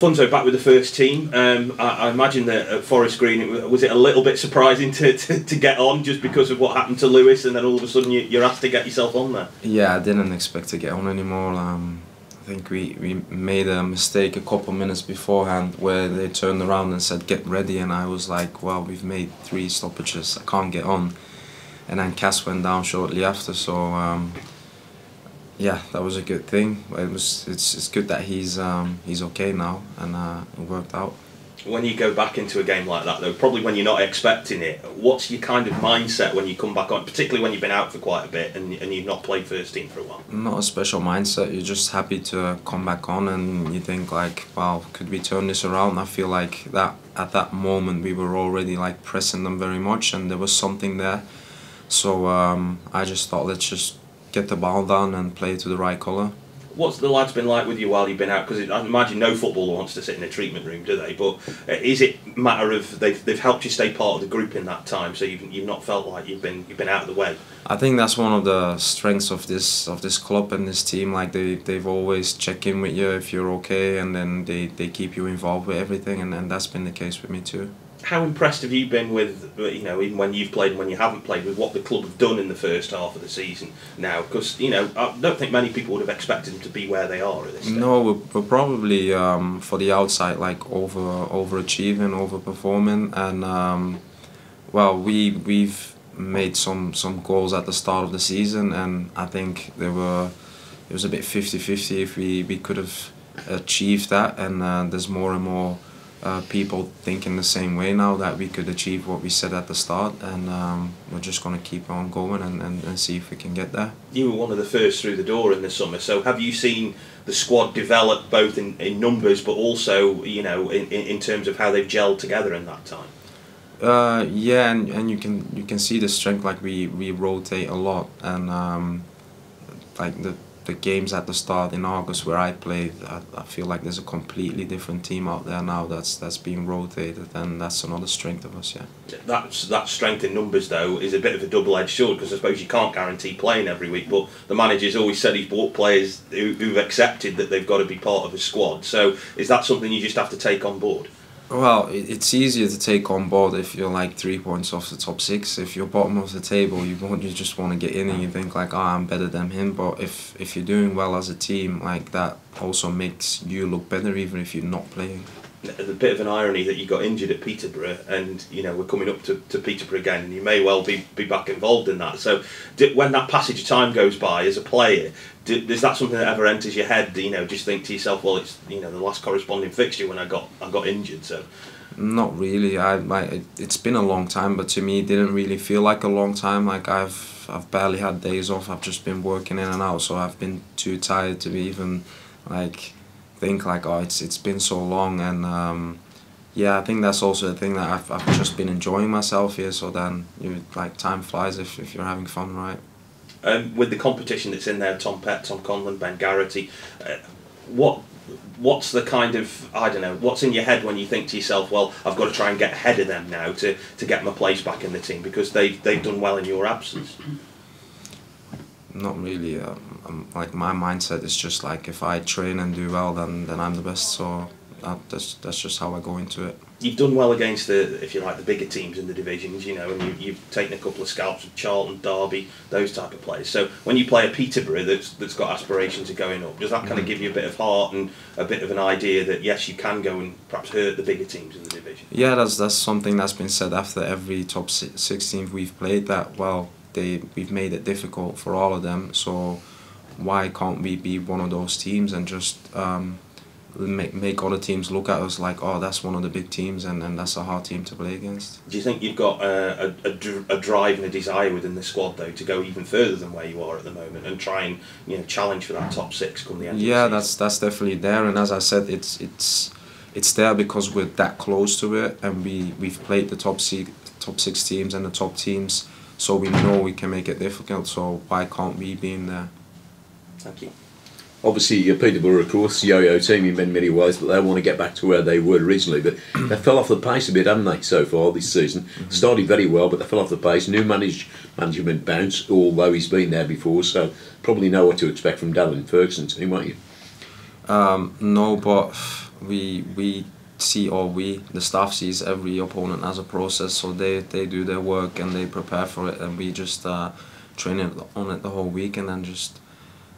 Funso back with the first team. Um, I, I, imagine that at Forest Green, it, was it a little bit surprising to, to, to, get on just because of what happened to Lewis, and then all of a sudden you, are asked to get yourself on there? Yeah, I didn't expect to get on anymore. Um, I think we, we made a mistake a couple minutes beforehand where they turned around and said get ready, and I was like, well, we've made three stoppages, I can't get on. And then Cass went down shortly after, so. Um, yeah, that was a good thing. It was it's, it's good that he's um, he's okay now and uh, it worked out. When you go back into a game like that, though, probably when you're not expecting it, what's your kind of mindset when you come back on, particularly when you've been out for quite a bit and, and you've not played first team for a while? Not a special mindset. You're just happy to come back on and you think like, wow, could we turn this around? I feel like that at that moment we were already like pressing them very much and there was something there. So um, I just thought let's just get the ball down and play it to the right colour. What's the lads been like with you while you've been out? Because I imagine no footballer wants to sit in a treatment room, do they? But uh, is it matter of they've, they've helped you stay part of the group in that time, so you've, you've not felt like you've been you've been out of the way? I think that's one of the strengths of this of this club and this team. Like they they've always check in with you if you're okay, and then they, they keep you involved with everything, and, and that's been the case with me too how impressed have you been with you know even when you've played and when you haven't played with what the club have done in the first half of the season now because you know I don't think many people would have expected them to be where they are at this stage. No, we're, we're probably um, for the outside like over overachieving, overperforming, and um, well we we've made some some goals at the start of the season, and I think there were it was a bit 50-50 if we we could have achieved that, and uh, there's more and more uh, people thinking the same way now that we could achieve what we said at the start and um, we're just going to keep on going and, and, and see if we can get there. You were one of the first through the door in the summer so have you seen the squad develop both in, in numbers but also you know in, in terms of how they've gelled together in that time? Uh, yeah and, and you can you can see the strength like we, we rotate a lot and um, like the the games at the start in August where I played, I, I, feel like there's a completely different team out there now that's that's being rotated, and that's another strength of us. Yeah. That's that strength in numbers though is a bit of a double-edged sword because I suppose you can't guarantee playing every week, but the manager's always said he's bought players who, who've accepted that they've got to be part of a squad. So is that something you just have to take on board? Well, it's easier to take on board if you're like three points off the top six. If you're bottom of the table, you want you just want to get in and you think like, oh, I'm better than him. But if if you're doing well as a team, like that also makes you look better, even if you're not playing a bit of an irony that you got injured at Peterborough, and you know we're coming up to, to Peterborough again, and you may well be, be back involved in that. So, when that passage of time goes by as a player, is that something that ever enters your head? Do You know, just think to yourself, well, it's you know the last corresponding fixture when I got I got injured. So, not really. I, I it's been a long time, but to me, it didn't really feel like a long time. Like I've I've barely had days off. I've just been working in and out, so I've been too tired to be even like think like oh it's it's been so long and um, yeah I think that's also the thing that I've, I've just been enjoying myself here. So then you like time flies if, if you're having fun right? With the competition that's in there Tom Pett Tom Conlon Ben Garrity uh, what what's the kind of I don't know what's in your head when you think to yourself well I've got to try and get ahead of them now to, to get my place back in the team because they they've done well in your absence not really. Um, um, like my mindset is just like if I train and do well, then then I'm the best. So that, that's that's just how I go into it. You've done well against the, if you like, the bigger teams in the divisions, you know, and you, you've taken a couple of scalps with Charlton, Derby, those type of players. So when you play a Peterborough that's that's got aspirations of going up, does that kind mm. of give you a bit of heart and a bit of an idea that yes, you can go and perhaps hurt the bigger teams in the division? Yeah, that's that's something that's been said after every top 16 we've played. That well, they we've made it difficult for all of them. So why can't we be one of those teams and just um, make make other teams look at us like, oh, that's one of the big teams, and, and that's a hard team to play against. Do you think you've got a, a, a, drive and a desire within the squad though to go even further than where you are at the moment and try and you know challenge for that top six come the end? Yeah, the that's that's definitely there, and as I said, it's it's it's there because we're that close to it, and we we've played the top six top six teams and the top teams so we know we can make it difficult. So why can't we be in there? Thank you. Obviously, uh, Peterborough, of course, yo-yo team in many, many ways, but they want to get back to where they were originally. But they fell off the pace a bit, haven't they, so far this season? Mm-hmm. Started very well, but they fell off the pace. New manage, management bounce, although he's been there before, so probably know what to expect from Darren Ferguson's team, won't you? Um, no, but we we see or we the staff sees every opponent as a process so they they do their work and they prepare for it and we just uh, train it on it the whole week and then just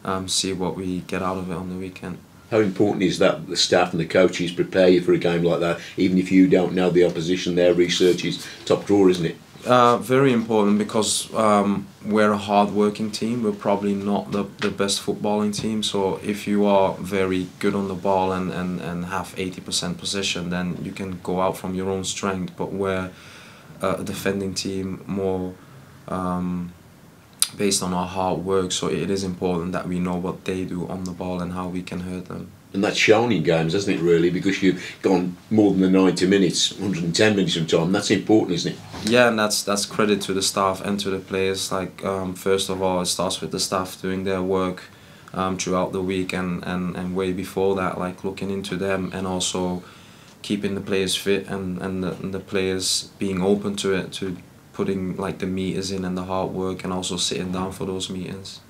um, see what we get out of it on the weekend How important is that the staff and the coaches prepare you for a game like that, even if you don't know the opposition? Their research is top drawer, isn't it? Uh, very important because um, we're a hard-working team. We're probably not the, the best footballing team. So if you are very good on the ball and, and, and have 80% possession, then you can go out from your own strength. But we're a defending team more um, based on our hard work. So it is important that we know what they do on the ball and how we can hurt them. And that's shown in games, hasn't it, really? Because you've gone more than the 90 minutes, 110 minutes of time. That's important, isn't it? Yeah, and that's that's credit to the staff and to the players. Like um, first of all, it starts with the staff doing their work um, throughout the week and, and, and way before that, like looking into them and also keeping the players fit and and the, and the players being open to it, to putting like the meters in and the hard work and also sitting down for those meetings.